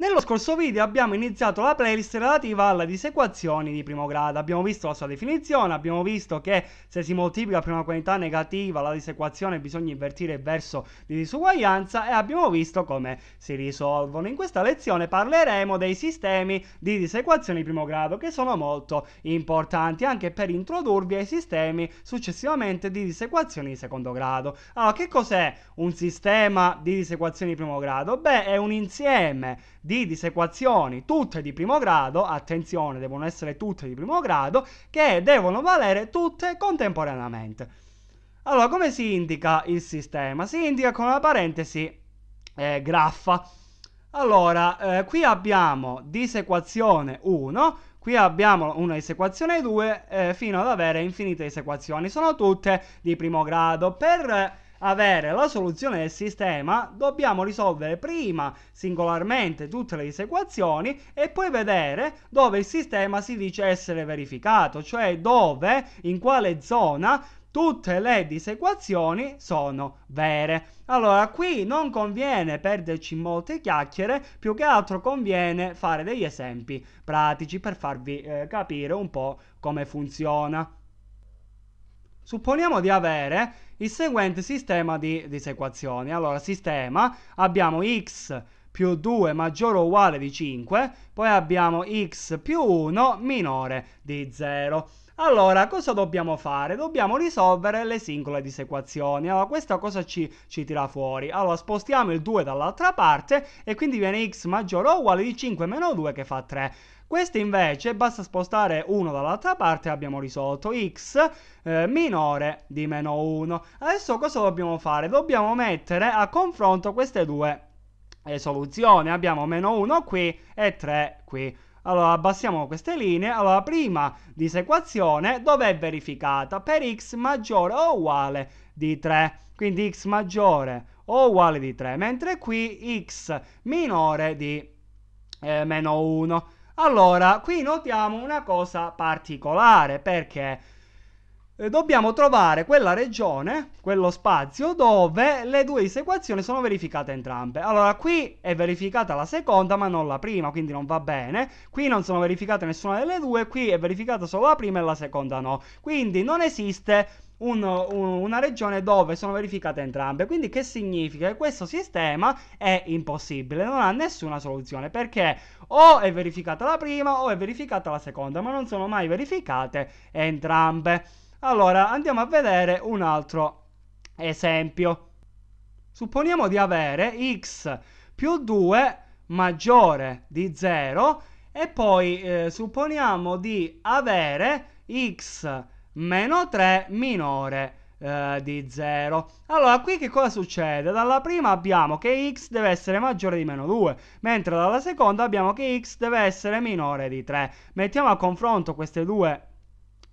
Nello scorso video abbiamo iniziato la playlist relativa alle disequazioni di primo grado. Abbiamo visto la sua definizione, abbiamo visto che se si moltiplica per una quantità negativa la disequazione bisogna invertire il verso di disuguaglianza e abbiamo visto come si risolvono. In questa lezione parleremo dei sistemi di disequazioni di primo grado che sono molto importanti anche per introdurvi ai sistemi successivamente di disequazioni di secondo grado. Allora, che cos'è un sistema di disequazioni di primo grado? Beh, è un insieme di disequazioni, tutte di primo grado, attenzione, devono essere tutte di primo grado, che devono valere tutte contemporaneamente. Allora, come si indica il sistema? Si indica con una parentesi eh, graffa. Allora, eh, qui abbiamo disequazione 1, qui abbiamo una disequazione 2 eh, fino ad avere infinite disequazioni. Sono tutte di primo grado. Per avere la soluzione del sistema, dobbiamo risolvere prima singolarmente tutte le disequazioni e poi vedere dove il sistema si dice essere verificato, cioè dove, in quale zona tutte le disequazioni sono vere. Allora, qui non conviene perderci molte chiacchiere, più che altro conviene fare degli esempi pratici per farvi eh, capire un po' come funziona. Supponiamo di avere il seguente sistema di disequazioni. Allora, sistema, abbiamo x più 2 maggiore o uguale di 5, poi abbiamo x più 1 minore di 0. Allora, cosa dobbiamo fare? Dobbiamo risolvere le singole disequazioni. Allora, questa cosa ci, ci tira fuori? Allora, spostiamo il 2 dall'altra parte e quindi viene x maggiore o uguale di 5 meno 2 che fa 3. Questo invece basta spostare 1 dall'altra parte e abbiamo risolto x eh, minore di meno 1. Adesso cosa dobbiamo fare? Dobbiamo mettere a confronto queste due eh, soluzioni. Abbiamo meno 1 qui e 3 qui. Allora abbassiamo queste linee. Allora prima disequazione dove è verificata? Per x maggiore o uguale di 3. Quindi x maggiore o uguale di 3. Mentre qui x minore di eh, meno 1. Allora, qui notiamo una cosa particolare perché dobbiamo trovare quella regione, quello spazio dove le due disequazioni sono verificate entrambe. Allora, qui è verificata la seconda ma non la prima, quindi non va bene. Qui non sono verificate nessuna delle due, qui è verificata solo la prima e la seconda no. Quindi non esiste un, un, una regione dove sono verificate entrambe. Quindi che significa? Che questo sistema è impossibile, non ha nessuna soluzione perché o è verificata la prima o è verificata la seconda, ma non sono mai verificate entrambe. Allora andiamo a vedere un altro esempio. Supponiamo di avere x più 2 maggiore di 0 e poi eh, supponiamo di avere x meno 3 minore eh, di 0. Allora, qui che cosa succede? Dalla prima abbiamo che x deve essere maggiore di meno 2, mentre dalla seconda abbiamo che x deve essere minore di 3. Mettiamo a confronto queste due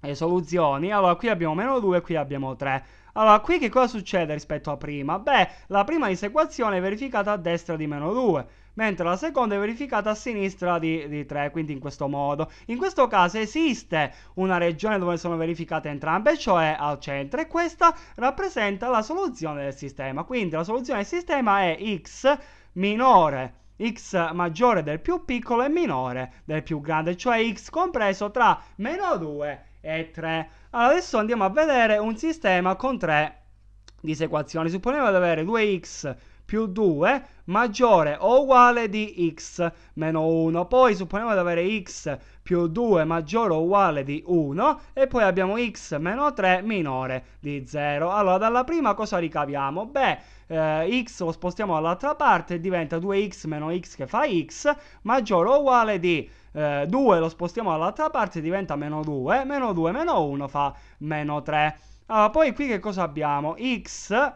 eh, soluzioni. Allora, qui abbiamo meno 2 e qui abbiamo 3. Allora, qui che cosa succede rispetto a prima? Beh, la prima disequazione è verificata a destra di meno 2 mentre la seconda è verificata a sinistra di, di 3, quindi in questo modo. In questo caso esiste una regione dove sono verificate entrambe, cioè al centro, e questa rappresenta la soluzione del sistema. Quindi la soluzione del sistema è x minore x maggiore del più piccolo e minore del più grande, cioè x compreso tra meno 2 e 3. Allora, adesso andiamo a vedere un sistema con tre disequazioni. Supponiamo di avere 2x più 2 maggiore o uguale di x meno 1. Poi supponiamo di avere x più 2 maggiore o uguale di 1 e poi abbiamo x meno 3 minore di 0. Allora dalla prima cosa ricaviamo? Beh, eh, x lo spostiamo dall'altra parte e diventa 2x meno x che fa x maggiore o uguale di eh, 2 lo spostiamo dall'altra parte diventa meno 2, meno 2 meno 1 fa meno 3. Allora, poi qui che cosa abbiamo? x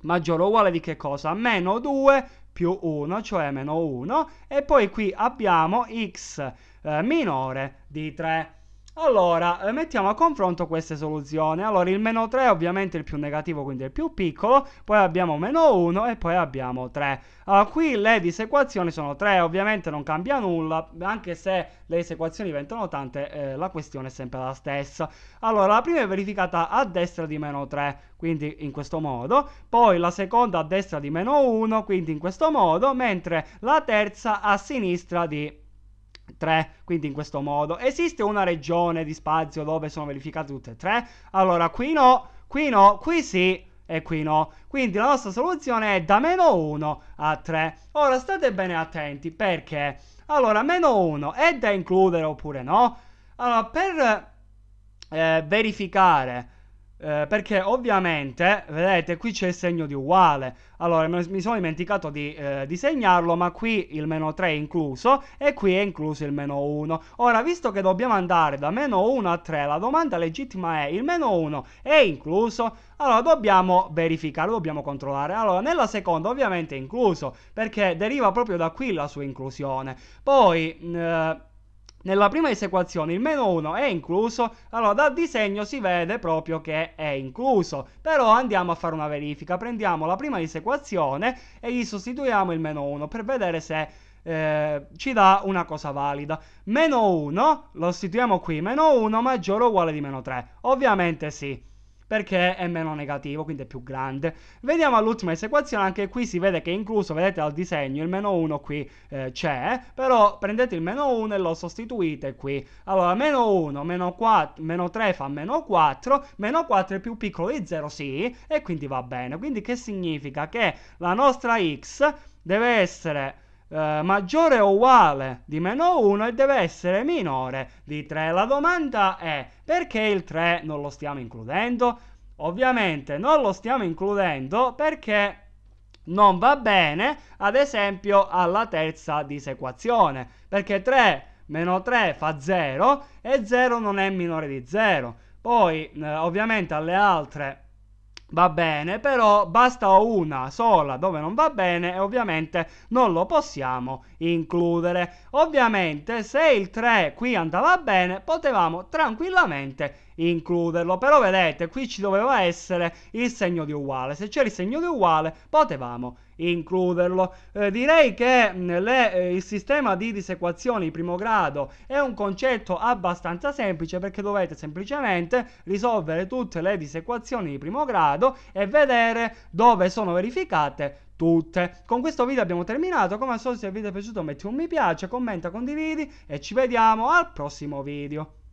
maggiore o uguale di che cosa? Meno 2 più 1, cioè meno 1, e poi qui abbiamo x eh, minore di 3. Allora, eh, mettiamo a confronto queste soluzioni. Allora, il meno 3 è ovviamente il più negativo, quindi è il più piccolo, poi abbiamo meno 1 e poi abbiamo 3. Allora, qui le disequazioni sono 3, ovviamente non cambia nulla, anche se le disequazioni diventano tante, eh, la questione è sempre la stessa. Allora, la prima è verificata a destra di meno 3, quindi in questo modo, poi la seconda a destra di meno 1, quindi in questo modo, mentre la terza a sinistra di 3, quindi in questo modo. Esiste una regione di spazio dove sono verificate tutte e tre? Allora, qui no, qui no, qui sì e qui no. Quindi la nostra soluzione è da meno 1 a 3. Ora state bene attenti perché, allora, meno 1 è da includere oppure no? Allora, per eh, verificare eh, perché ovviamente, vedete, qui c'è il segno di uguale. Allora, mi sono dimenticato di eh, disegnarlo, ma qui il meno 3 è incluso e qui è incluso il meno 1. Ora, visto che dobbiamo andare da meno 1 a 3, la domanda legittima è, il meno 1 è incluso? Allora, dobbiamo verificare, dobbiamo controllare. Allora, nella seconda ovviamente è incluso, perché deriva proprio da qui la sua inclusione. Poi... Eh, nella prima esequazione il meno 1 è incluso, allora dal disegno si vede proprio che è incluso. Però andiamo a fare una verifica, prendiamo la prima esequazione e gli sostituiamo il meno 1 per vedere se eh, ci dà una cosa valida. Meno 1, lo sostituiamo qui, meno 1 maggiore o uguale di meno 3. Ovviamente sì perché è meno negativo, quindi è più grande. Vediamo all'ultima esequazione, anche qui si vede che è incluso, vedete al disegno, il meno 1 qui eh, c'è, però prendete il meno 1 e lo sostituite qui. Allora, meno 1, meno, 4, meno 3 fa meno 4, meno 4 è più piccolo di 0, sì, e quindi va bene. Quindi che significa? Che la nostra x deve essere... Uh, maggiore o uguale di meno 1 e deve essere minore di 3. La domanda è perché il 3 non lo stiamo includendo? Ovviamente non lo stiamo includendo perché non va bene, ad esempio, alla terza disequazione, perché 3 meno 3 fa 0 e 0 non è minore di 0. Poi, eh, ovviamente, alle altre va bene, però basta una sola dove non va bene e ovviamente non lo possiamo includere. Ovviamente se il 3 qui andava bene potevamo tranquillamente includerlo, però vedete qui ci doveva essere il segno di uguale, se c'era il segno di uguale potevamo includerlo. Eh, direi che mm, le, eh, il sistema di disequazioni di primo grado è un concetto abbastanza semplice perché dovete semplicemente risolvere tutte le disequazioni di primo grado e vedere dove sono verificate tutte. Con questo video abbiamo terminato, come al solito se il video è piaciuto metti un mi piace, commenta, condividi e ci vediamo al prossimo video.